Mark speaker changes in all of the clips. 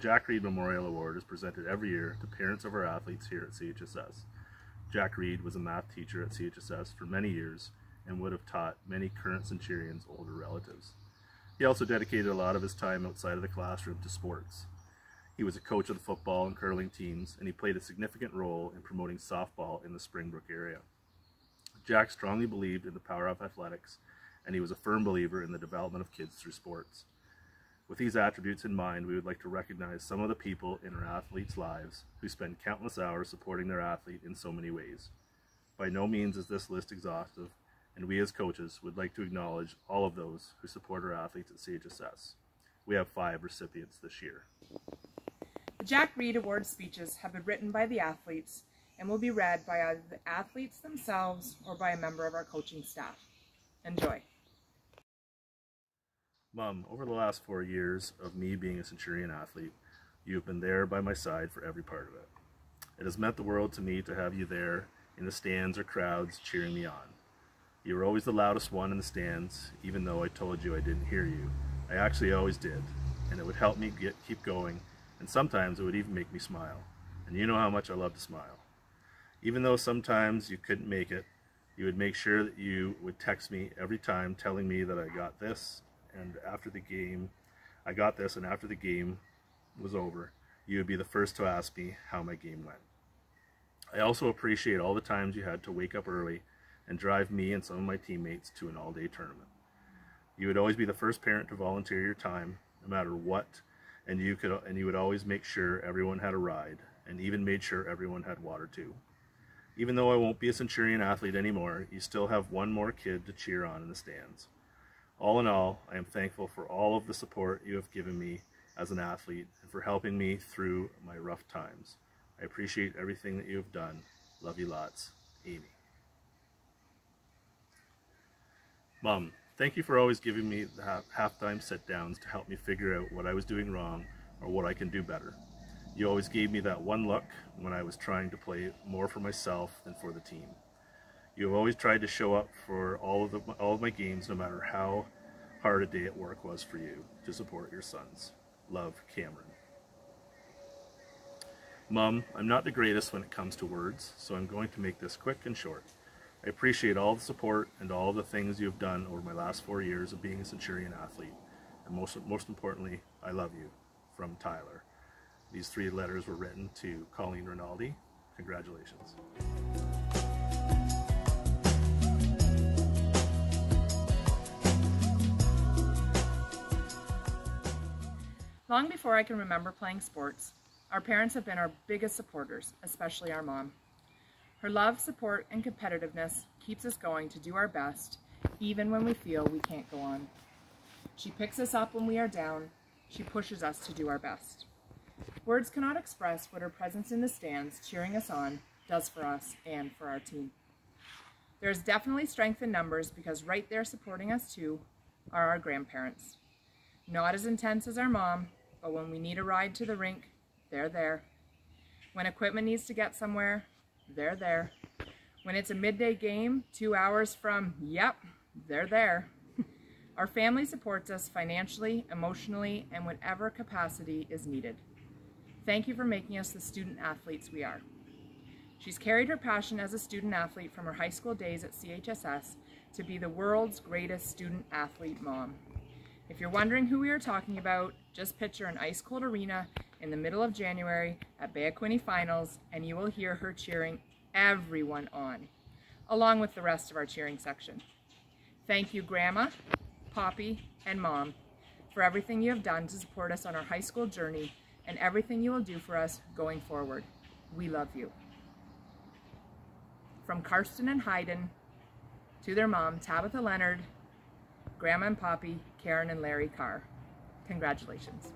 Speaker 1: Jack Reid Memorial Award is presented every year to parents of our athletes here at CHSS. Jack Reid was a math teacher at CHSS for many years and would have taught many current Centurions older relatives. He also dedicated a lot of his time outside of the classroom to sports. He was a coach of the football and curling teams, and he played a significant role in promoting softball in the Springbrook area. Jack strongly believed in the power of athletics, and he was a firm believer in the development of kids through sports. With these attributes in mind, we would like to recognize some of the people in our athletes' lives who spend countless hours supporting their athlete in so many ways. By no means is this list exhaustive, and we as coaches would like to acknowledge all of those who support our athletes at CHSS. We have five recipients this year.
Speaker 2: The Jack Reid Award speeches have been written by the athletes and will be read by either the athletes themselves or by a member of our coaching staff. Enjoy.
Speaker 1: Mom, over the last four years of me being a Centurion athlete, you have been there by my side for every part of it. It has meant the world to me to have you there in the stands or crowds cheering me on. You were always the loudest one in the stands, even though I told you I didn't hear you. I actually always did, and it would help me get keep going, and sometimes it would even make me smile. And you know how much I love to smile. Even though sometimes you couldn't make it, you would make sure that you would text me every time telling me that I got this and after the game, I got this, and after the game was over, you would be the first to ask me how my game went. I also appreciate all the times you had to wake up early and drive me and some of my teammates to an all-day tournament. You would always be the first parent to volunteer your time, no matter what, and you could and you would always make sure everyone had a ride, and even made sure everyone had water too. Even though I won't be a Centurion athlete anymore, you still have one more kid to cheer on in the stands. All in all, I am thankful for all of the support you have given me as an athlete and for helping me through my rough times. I appreciate everything that you have done. Love you lots. Amy. Mom, thank you for always giving me the halftime sit downs to help me figure out what I was doing wrong or what I can do better. You always gave me that one look when I was trying to play more for myself than for the team. You have always tried to show up for all of, the, all of my games, no matter how hard a day at work was for you, to support your sons. Love, Cameron. Mom, I'm not the greatest when it comes to words, so I'm going to make this quick and short. I appreciate all the support and all the things you have done over my last four years of being a Centurion athlete. And most, most importantly, I love you. From Tyler. These three letters were written to Colleen Rinaldi. Congratulations.
Speaker 2: Long before I can remember playing sports, our parents have been our biggest supporters, especially our mom. Her love, support, and competitiveness keeps us going to do our best, even when we feel we can't go on. She picks us up when we are down. She pushes us to do our best. Words cannot express what her presence in the stands, cheering us on, does for us and for our team. There is definitely strength in numbers because right there supporting us too are our grandparents. Not as intense as our mom, but when we need a ride to the rink, they're there. When equipment needs to get somewhere, they're there. When it's a midday game, two hours from, yep, they're there. Our family supports us financially, emotionally, and whatever capacity is needed. Thank you for making us the student athletes we are. She's carried her passion as a student athlete from her high school days at CHSS to be the world's greatest student athlete mom. If you're wondering who we are talking about, just picture an ice cold arena in the middle of January at Bay of Finals and you will hear her cheering everyone on, along with the rest of our cheering section. Thank you, Grandma, Poppy, and Mom, for everything you have done to support us on our high school journey and everything you will do for us going forward. We love you. From Karsten and Hayden to their mom, Tabitha Leonard, Grandma and Poppy, Karen and Larry Carr. Congratulations.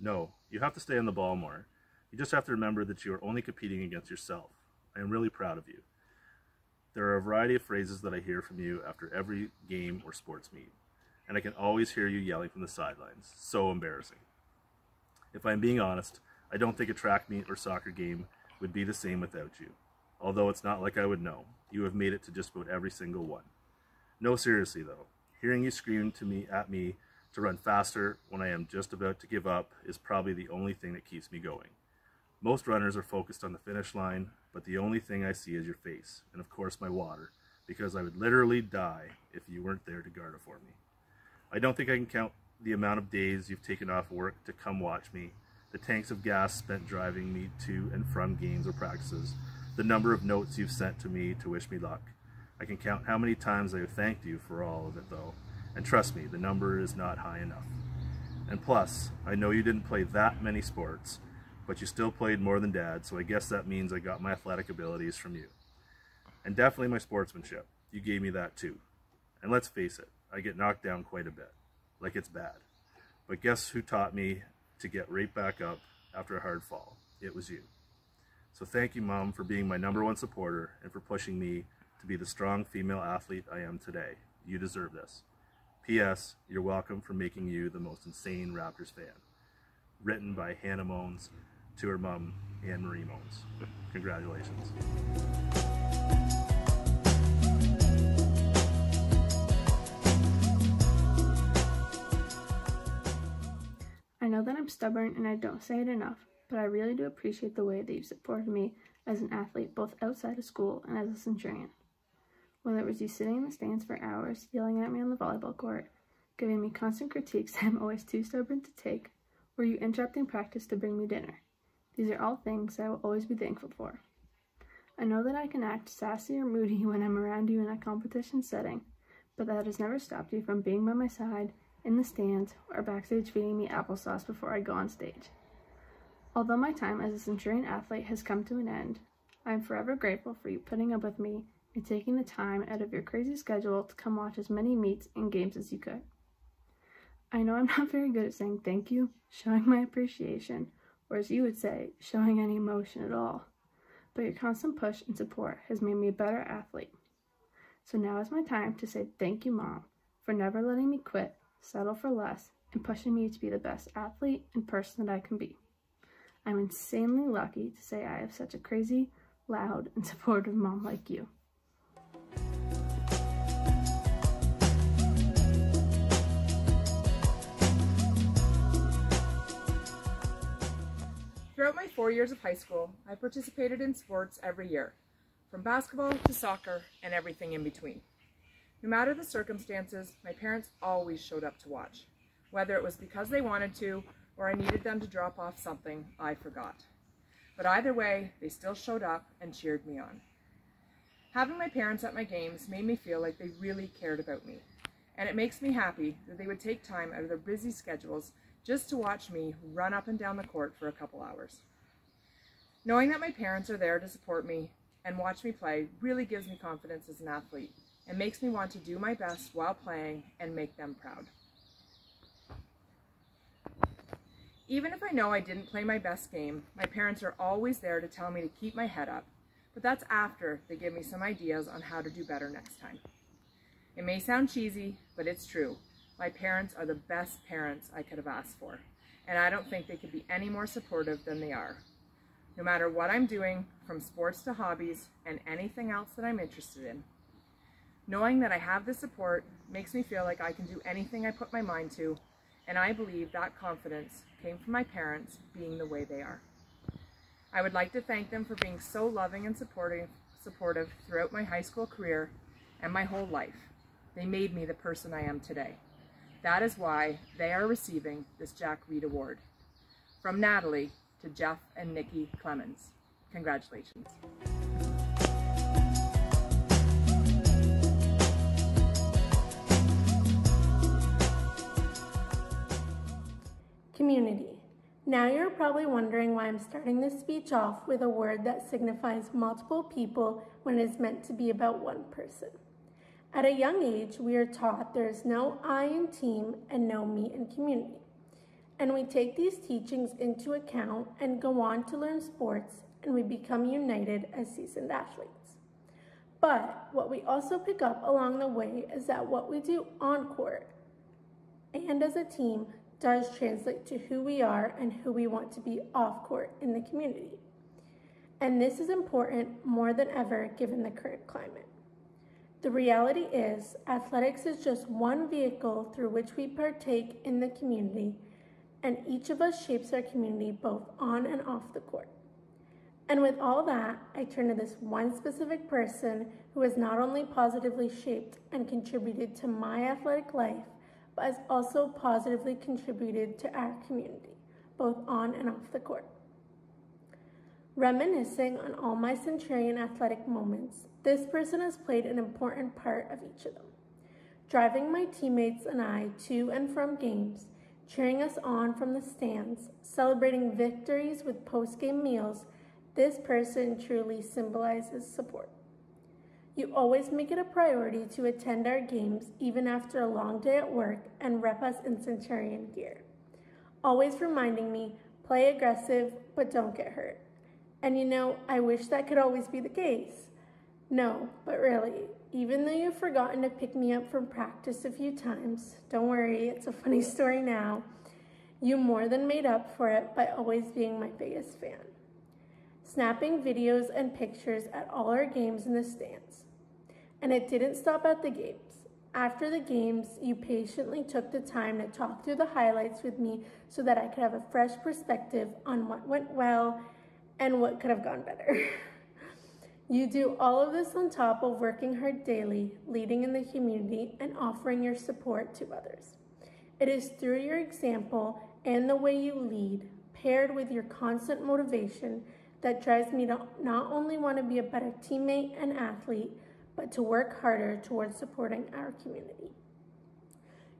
Speaker 1: No, you have to stay on the ball more. You just have to remember that you are only competing against yourself. I am really proud of you. There are a variety of phrases that I hear from you after every game or sports meet, and I can always hear you yelling from the sidelines. So embarrassing. If I'm being honest, I don't think a track meet or soccer game would be the same without you. although it's not like I would know. You have made it to just about every single one. No, seriously though, hearing you scream to me at me to run faster when I am just about to give up is probably the only thing that keeps me going. Most runners are focused on the finish line, but the only thing I see is your face, and of course my water, because I would literally die if you weren't there to guard it for me. I don't think I can count the amount of days you've taken off work to come watch me, the tanks of gas spent driving me to and from games or practices, the number of notes you've sent to me to wish me luck. I can count how many times I have thanked you for all of it though, and trust me, the number is not high enough. And plus, I know you didn't play that many sports, but you still played more than dad, so I guess that means I got my athletic abilities from you. And definitely my sportsmanship. You gave me that too. And let's face it, I get knocked down quite a bit, like it's bad. But guess who taught me to get right back up after a hard fall? It was you. So thank you, Mom, for being my number one supporter and for pushing me to be the strong female athlete I am today. You deserve this. P.S. You're welcome for making you the most insane Raptors fan. Written by Hannah Moans to her mom, Anne Marie Moans. Congratulations.
Speaker 3: Know that I'm stubborn and I don't say it enough, but I really do appreciate the way that you've supported me as an athlete both outside of school and as a centurion. Whether it was you sitting in the stands for hours, yelling at me on the volleyball court, giving me constant critiques that I'm always too stubborn to take, or you interrupting practice to bring me dinner. These are all things I will always be thankful for. I know that I can act sassy or moody when I'm around you in a competition setting, but that has never stopped you from being by my side in the stands or backstage feeding me applesauce before I go on stage. Although my time as a Centurion athlete has come to an end, I am forever grateful for you putting up with me and taking the time out of your crazy schedule to come watch as many meets and games as you could. I know I'm not very good at saying thank you, showing my appreciation, or as you would say, showing any emotion at all, but your constant push and support has made me a better athlete. So now is my time to say thank you, Mom, for never letting me quit, settle for less, and pushing me to be the best athlete and person that I can be. I'm insanely lucky to say I have such a crazy, loud, and supportive mom like you.
Speaker 2: Throughout my four years of high school, I participated in sports every year, from basketball to soccer and everything in between. No matter the circumstances, my parents always showed up to watch, whether it was because they wanted to or I needed them to drop off something I forgot. But either way, they still showed up and cheered me on. Having my parents at my games made me feel like they really cared about me, and it makes me happy that they would take time out of their busy schedules just to watch me run up and down the court for a couple hours. Knowing that my parents are there to support me and watch me play really gives me confidence as an athlete and makes me want to do my best while playing and make them proud. Even if I know I didn't play my best game, my parents are always there to tell me to keep my head up, but that's after they give me some ideas on how to do better next time. It may sound cheesy, but it's true. My parents are the best parents I could have asked for, and I don't think they could be any more supportive than they are. No matter what I'm doing, from sports to hobbies and anything else that I'm interested in. Knowing that I have this support makes me feel like I can do anything I put my mind to, and I believe that confidence came from my parents being the way they are. I would like to thank them for being so loving and supportive, supportive throughout my high school career and my whole life. They made me the person I am today. That is why they are receiving this Jack Reid Award. From Natalie to Jeff and Nikki Clemens. Congratulations.
Speaker 4: Community. Now you're probably wondering why I'm starting this speech off with a word that signifies multiple people when it is meant to be about one person. At a young age, we are taught there is no I in team and no me in community. And we take these teachings into account and go on to learn sports and we become united as seasoned athletes. But what we also pick up along the way is that what we do on court and as a team does translate to who we are and who we want to be off court in the community. And this is important more than ever given the current climate. The reality is, athletics is just one vehicle through which we partake in the community, and each of us shapes our community both on and off the court. And with all that, I turn to this one specific person who has not only positively shaped and contributed to my athletic life, but has also positively contributed to our community, both on and off the court. Reminiscing on all my Centurion athletic moments, this person has played an important part of each of them. Driving my teammates and I to and from games, cheering us on from the stands, celebrating victories with post game meals, this person truly symbolizes support. You always make it a priority to attend our games even after a long day at work and rep us in Centurion gear. Always reminding me, play aggressive, but don't get hurt. And you know, I wish that could always be the case. No, but really, even though you've forgotten to pick me up from practice a few times, don't worry, it's a funny story now. You more than made up for it by always being my biggest fan. Snapping videos and pictures at all our games in the stands. And it didn't stop at the games. After the games, you patiently took the time to talk through the highlights with me so that I could have a fresh perspective on what went well and what could have gone better. you do all of this on top of working hard daily, leading in the community, and offering your support to others. It is through your example and the way you lead, paired with your constant motivation, that drives me to not only want to be a better teammate and athlete, but to work harder towards supporting our community.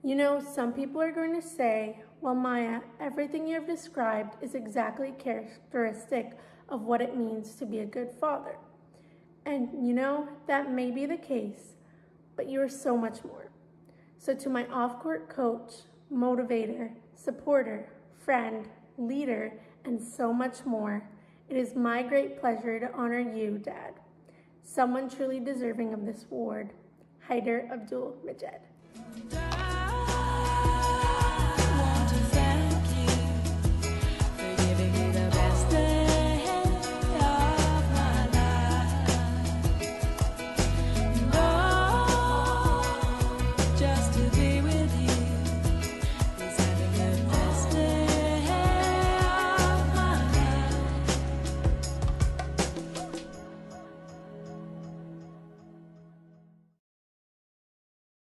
Speaker 4: You know, some people are going to say, well, Maya, everything you have described is exactly characteristic of what it means to be a good father. And you know, that may be the case, but you are so much more. So, to my off court coach, motivator, supporter, friend, leader, and so much more, it is my great pleasure to honor you, Dad, someone truly deserving of this award, Haider Abdul Majed.